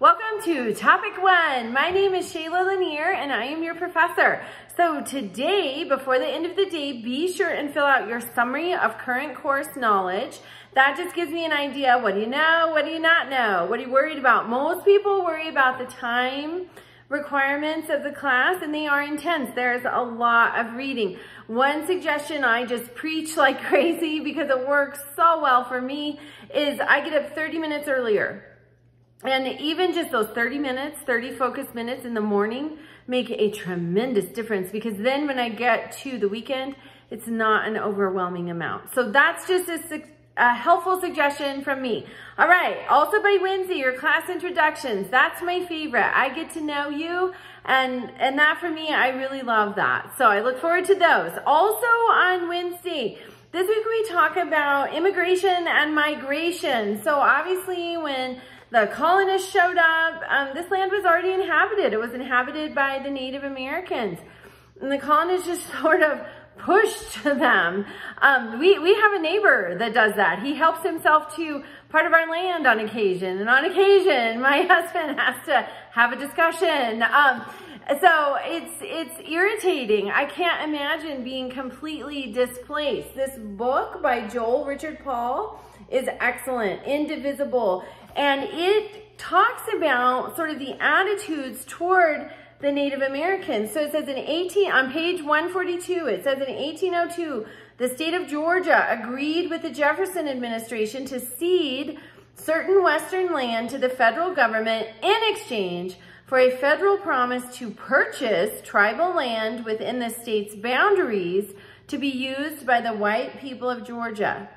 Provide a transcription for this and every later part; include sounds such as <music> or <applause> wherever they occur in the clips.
Welcome to topic one. My name is Xela Lanier and I am your professor. So today, before the end of the day, be sure and fill out your summary of current course knowledge. That just gives me an idea. What do you know? What do you not know? What are you worried about? Most people worry about the time requirements of the class and they are intense. There's a lot of reading. One suggestion I just preach like <laughs> crazy because it works so well for me is I get up 30 minutes earlier. And even just those 30 minutes, 30 focus minutes in the morning make a tremendous difference because then when I get to the weekend, it's not an overwhelming amount. So that's just a, a helpful suggestion from me. All right, also by Wednesday, your class introductions. That's my favorite. I get to know you and, and that for me, I really love that. So I look forward to those. Also on Wednesday, this week we talk about immigration and migration. So obviously when the colonists showed up. Um, this land was already inhabited. It was inhabited by the Native Americans. And the colonists just <laughs> sort of pushed them. Um, we, we have a neighbor that does that. He helps himself to part of our land on occasion. And on occasion, my <laughs> husband has to have a discussion. Um, so it's, it's irritating. I can't imagine being completely displaced. This book by Joel Richard Paul is excellent, indivisible. And it talks about sort of the attitudes toward the Native Americans. So it says in 18, on page 142, it says in 1802, the state of Georgia agreed with the Jefferson administration to cede certain Western land to the federal government in exchange for a federal promise to purchase tribal land within the state's boundaries to be used by the white people of Georgia.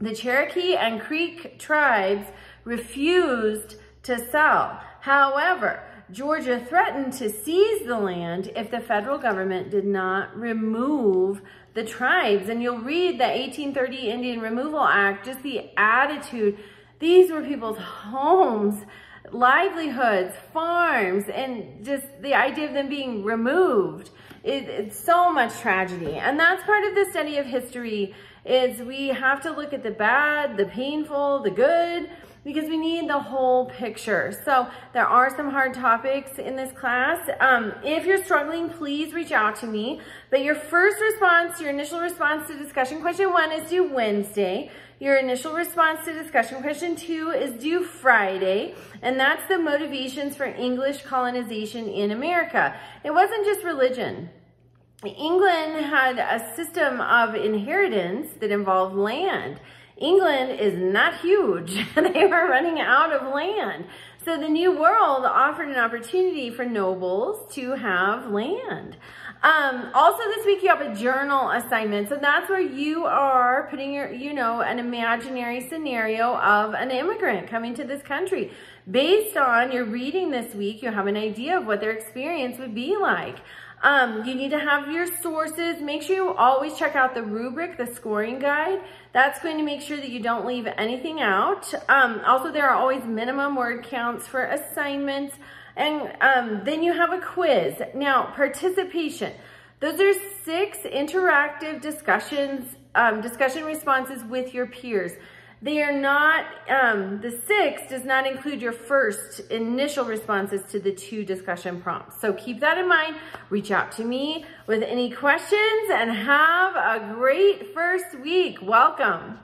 The Cherokee and Creek tribes refused to sell. However, Georgia threatened to seize the land if the federal government did not remove the tribes. And you'll read the 1830 Indian Removal Act, just the attitude. These were people's homes, livelihoods, farms, and just the idea of them being removed. It, it's so much tragedy. And that's part of the study of history is we have to look at the bad, the painful, the good, because we need the whole picture. So there are some hard topics in this class. Um, if you're struggling, please reach out to me. But your first response, your initial response to discussion question one is due Wednesday. Your initial response to discussion question two is due Friday, and that's the motivations for English colonization in America. It wasn't just religion. England had a system of inheritance that involved land. England is not huge. <laughs> they were running out of land. So the New World offered an opportunity for nobles to have land. Um, also this week you have a journal assignment. So that's where you are putting your, you know, an imaginary scenario of an immigrant coming to this country. Based on your reading this week, you have an idea of what their experience would be like. Um, you need to have your sources. Make sure you always check out the rubric, the scoring guide. That's going to make sure that you don't leave anything out. Um, also, there are always minimum word counts for assignments. And um, then you have a quiz. Now, participation. Those are six interactive discussions, um, discussion responses with your peers. They are not, um, the six does not include your first initial responses to the two discussion prompts. So keep that in mind. Reach out to me with any questions and have a great first week. Welcome.